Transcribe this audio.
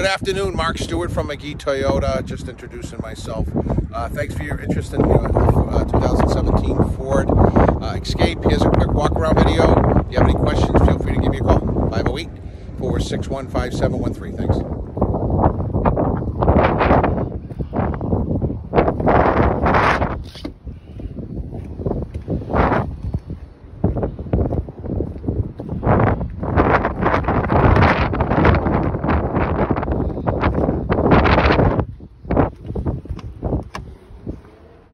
Good afternoon, Mark Stewart from McGee Toyota. Just introducing myself. Uh, thanks for your interest in the uh, uh 2017 Ford uh, Escape. Here's a quick walk around video. If you have any questions, feel free to give me a call. 508 461 5713. Thanks.